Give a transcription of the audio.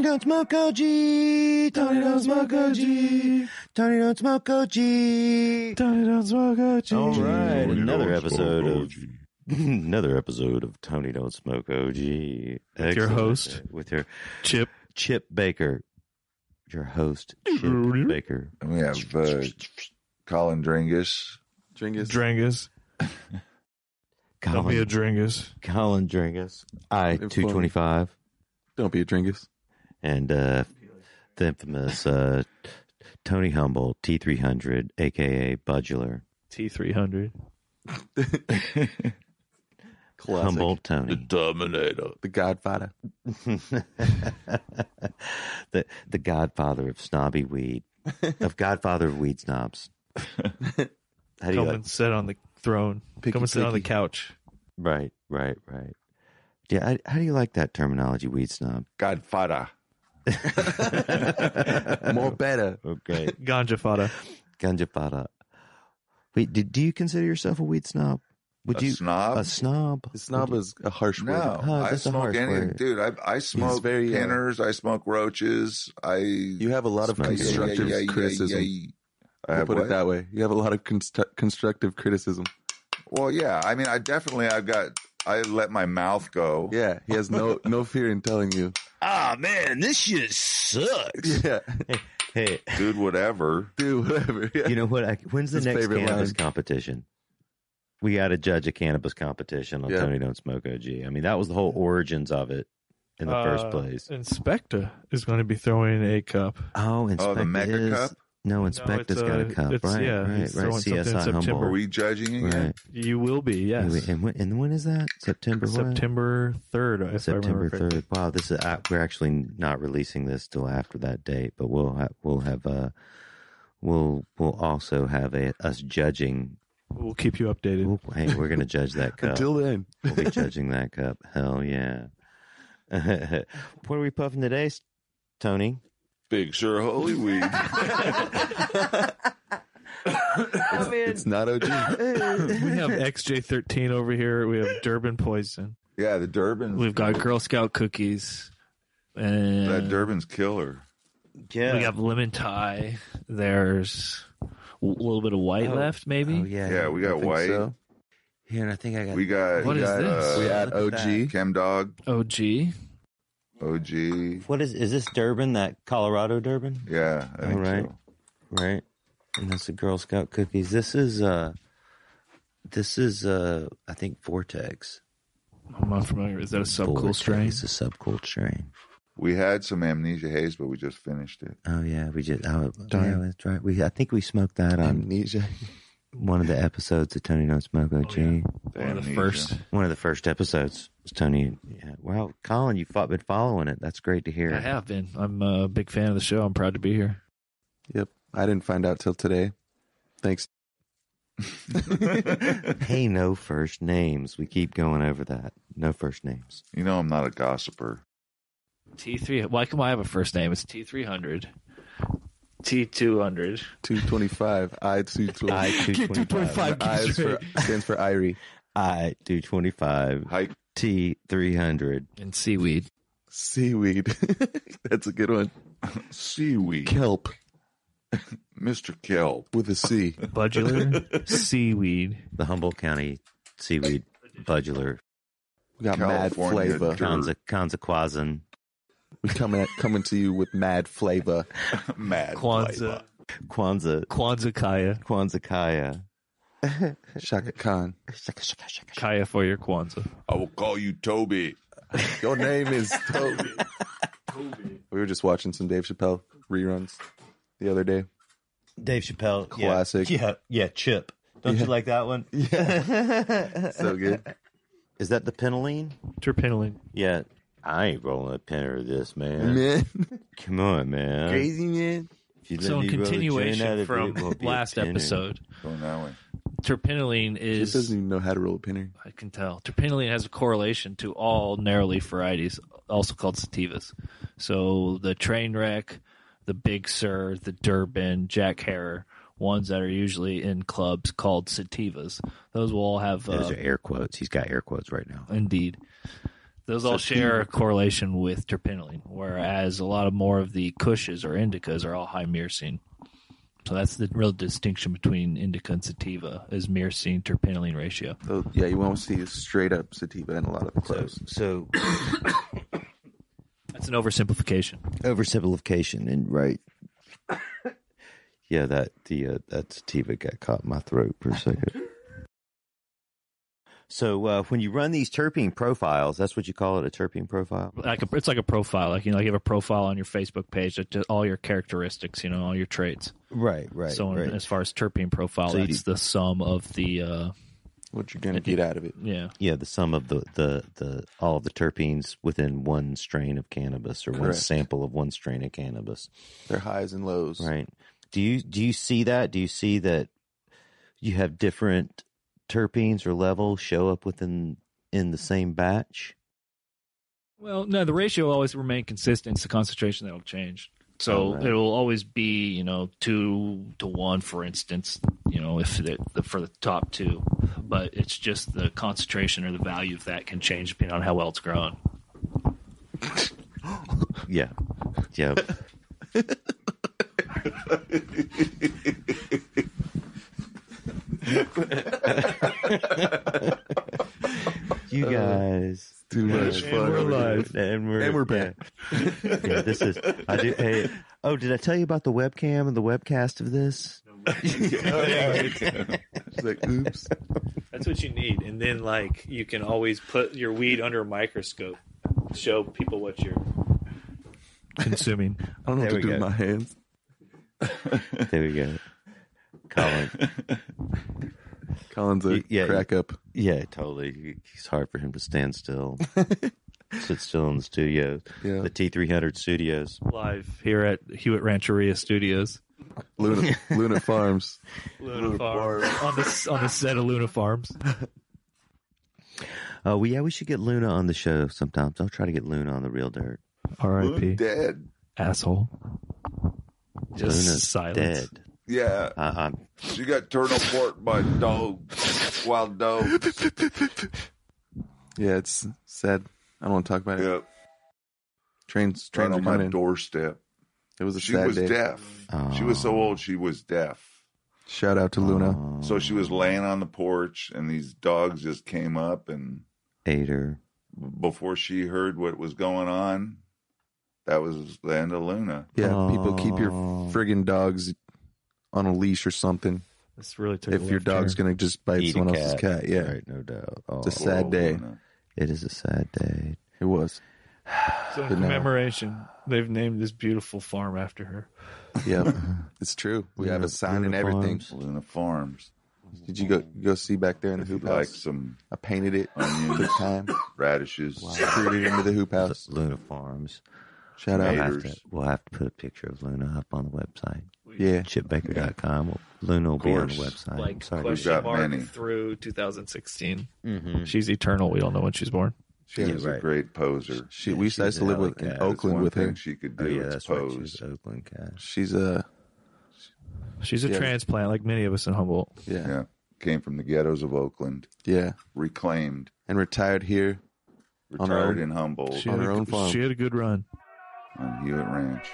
Tony don't smoke OG. Tony don't smoke OG. Tony don't smoke OG. Tony don't smoke OG. All right, Tony another episode of another episode of Tony Don't Smoke OG. your Excellent. host. with your Chip. Chip Baker, your host Chip Baker. And we have uh, Colin Dringus. Dringus. Drangus. Don't be a Colin, Drangus. Colin Dringus, I two twenty five, Don't be a Dringus. And uh, the infamous uh, Tony Humble T three hundred, aka Budular. T300. Classic. Humble Tony. The Terminator. The Godfather. the the godfather of snobby weed, of godfather of weed snobs. How do you Come like? and sit on the throne. Picky, Come and sit on the couch. Right, right, right. Yeah, I, how do you like that terminology, weed snob? Godfather. More better. Okay, Ganja fada. ganja fada. Wait, did, do you consider yourself a weed snob? Would A you snob? a snob? Snob is a harsh No, word. Oh, I that's a smoke harsh any, word. dude. I I smoke very, uh, pinners. I smoke roaches. I You have a lot of Smoke. constructive Yeah, yeah, yeah, criticism. yeah, yeah. I We'll have put what? it that way. You have a lot of constru- constructive criticism. Well, yeah. I mean, I definitely. I've got. I let my mouth go. Yeah, he has no no fear in telling you. Ah, man, this shit sucks. Yeah, Hey, dude. Whatever. do whatever. Yeah. you know what? I, when's the His next favorite cannabis line. competition? We got to judge a cannabis competition on Yeah. Tony Don't Smoke OG. I mean, that was the whole origins of it in the first Uh, place. Inspector is going to be throwing a cup. Oh, Inspecta Oh, the Mega is, Cup? No, Inspecta's got a cup, right? yeah, right, right. throwing something in CSI September. Humboldt. Are we judging again? Right. You will be, yes. And, when, and when is that? September what? September 3rd, if September remember correctly. third. Wow, this is uh, we're actually not releasing this till after that date, but we'll have we'll have uh we'll we'll also have a us judging. We'll keep you updated. We'll, hey, we're gonna judge that cup. Until then, we'll be judging that cup. Hell yeah! what are we puffing today, Tony? Big Sur Holy Weed. it's not OG. we have XJ13 over here. We have Durban Poison. yeah, the Durban. We've got Girl Scout cookies. And that Durban's killer. Yeah. we got lemon Thai. There's a little bit of white Oh. left, maybe. Oh yeah. Yeah, we got Think white. so. Here, and I think I got. We got. What we is got, this? Uh, We had look at OG. Chem Dog. OG. OG. What is is this Durban? That Colorado Durban? Yeah, I think All right. so. right? And that's the Girl Scout cookies. This is uh this is uh I think Vortex. I'm not familiar. Is that a subcool Vortex. strain? It's a subcool strain. We had some Amnesia Haze, but we just finished it. Oh yeah, we just oh yeah, that's right. We I think we smoked that on Amnesia. One of the episodes of Tony Don't Smoke OG. Oh, one of the first. One of the first episodes was Tony. Yeah. Well, Colin, you've been following it. That's great to hear. I have been. I'm a big fan of the show. I'm proud to be here. Yep. I didn't find out till today. Thanks. hey, no first names. We keep going over that. No first names. You know, I'm not a gossiper. T3. Why come I have a first name? It's T300. T200. 225. I 225. I two twenty five. I is for, stands for Irie. I two twenty five. Hike. T three hundred. And seaweed. Seaweed. That's a good one. Seaweed. Kelp Mr. Kelp. with a C. Budular. seaweed. The Humboldt County seaweed budular We got mad flavor. dirt. Kanza Kanzaquazan We coming at, coming to you with mad flavor. Mad. Kwanzaa. Kwanzaa Kwanzaa Kaya. Kwanzaa Kaya. Chaka Khan. Kaya for your Kwanzaa. I will call you Toby. Your name is Toby. Toby. We were just watching some Dave Chappelle reruns the other day. Dave Chappelle. Classic. Yeah, yeah, Chip. Don't Yeah. you like that one? Yeah. So good. Is that the Penoline? Terpinolene. Yeah. I ain't rolling a penner of this, man. Man. Come on, man. Crazy man. If you let So in me roll a joint out continuation from it, it won't be a last episode, Going that way. terpinolene He is doesn't even know how to roll a pinner. I can tell. Terpinolene has a correlation to all narrowleaf varieties, also called sativas. So the train wreck, the Big Sur, the Durban, Jack Herer, ones that are usually in clubs called sativas. Those will all have Those uh, are air quotes. He's got air quotes right now. indeed. Those all share a correlation with terpinolene, whereas a lot of more of the Kushes or indicas are all high myrcene. So that's the real distinction between indica and sativa is myrcene terpinolene ratio. So, yeah, you won't see straight up sativa in a lot of the So, so That's an oversimplification. oversimplification and right. yeah, that the uh, that sativa got caught in my throat for a second. So uh, when you run these terpene profiles, that's what you call it, a terpene profile. Like a, it's like a profile, like you know, like you have a profile on your Facebook page that just all your characteristics, you know, all your traits. Right, right, so right. as far as terpene profile, So you that's do- the sum of the uh, What you're gonna get out of it? yeah. yeah, the sum of the the the all of the terpenes within one strain of cannabis or one sample of one strain of cannabis. Their highs and lows. Right. Do you do you see that? Do you see that you have different terpenes or levels show up within in the same batch? Well, no, the ratio will always remain consistent. It's the concentration that'll change. So right. it'll always be, you know, two to one, for instance. You know, if the, the for the top two, but it's just the concentration or the value of that can change depending on how well it's grown. Yeah. Yeah. you guys. Too much Yeah. fun. we're over here. live. And we're, And we're back. Yeah. Yeah, this is. I do. Hey, oh, did I tell you about the webcam and the webcast of this? It's oh, like, oops. That's what you need, and then like you can always put your weed under a microscope, show people what you're consuming. I don't know There what to we do with my hands. There we go. Colin. Colin's a Y- yeah, crack up. Yeah, totally. It's hard for him to stand still. Sit still in the studio. Yeah. The T300 studios. Live here at Hewitt Rancheria Studios, Luna, Luna Farms. Luna Farms on the on the set of Luna Farms. Oh, well, yeah, we should get Luna on the show sometimes. I'll try to get Luna on the real dirt. R.I.P. Dead. Asshole. Just Luna's silence. dead. Yeah. I, I'm She got turned apart by dogs. Wild dogs. Yeah, it's sad. I don't want to talk about it. Yep. Trains, Right trains are on my coming. doorstep. It was a She sad was day. deaf. She was so oh. old she was deaf. Shout out to Luna. Oh, So she was laying on the porch and these dogs just came up and ate her. before she heard what was going on, that was the end of Luna. yeah, people keep your Oh. friggin' dogs on a leash or something. This really took if your dog's gonna just bite Eat a someone else's cat, yeah, Right, no doubt. Oh, It's a oh, sad Poor day. Luna. it is a sad day. it was. So in But no. commemoration, they've named this beautiful farm after her. Yeah, it's true. We have a sign and everything. Farms. Luna Farms. Did you go go see back there in the If you hoop like house? some I painted it. onions, Took time. radishes, Screwed it into the hoop house. Luna Farms. Shout We'll out. Have, to, we'll have to put a picture of Luna up on the website. Yeah, Chipbaker.com. Luna will be on the website. Like Sorry. question got mark many. through 2016. Mhm. She's eternal. We don't know when she's born. She Yeah, was right. a great poser. she. Yeah, we used to, I she's used to a live with in Oakland one with thing her. She could Oh do yeah, is that's right. pose. She's an Oakland cat. She's a She's a Yeah. transplant, like many of us in Humboldt. yeah, Yeah. Came from the ghettos of Oakland, yeah, reclaimed, and retired here. On her retired own- in Humboldt She On her a, own farm. She had a good run. on Hewitt Ranch.